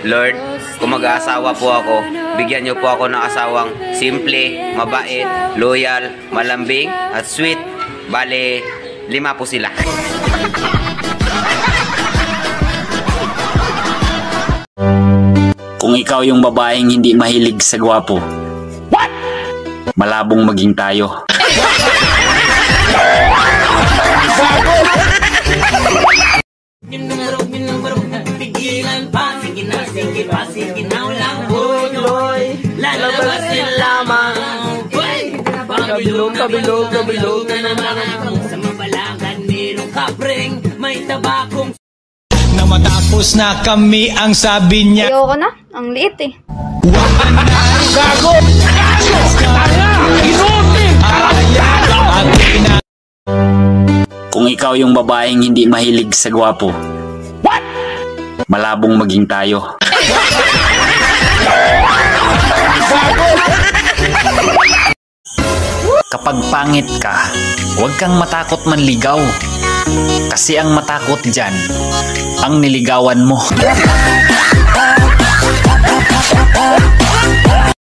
Lord, kung mag-aasawa po ako, bigyan niyo po ako ng asawang simple, mabait, loyal, malambing, at sweet. Bale, lima po sila. Kung ikaw yung babaeng hindi mahilig sa gwapo. What? Malabong maging tayo. sige pa, sige na, walang boy Lalabas din lamang! Kabilog, kabilog, kabilog na naman ako Sa mabalagan, merong kapreng May tabakong na matapos na kami ang sabi niya Ayoko na. Ang liit eh. at ina Kung ikaw yung babaeng hindi mahilig sa gwapo. What? Malabong maging tayo. Kapag pangit ka, huwag kang matakot manligaw. Kasi ang matakot dyan, ang niligawan mo.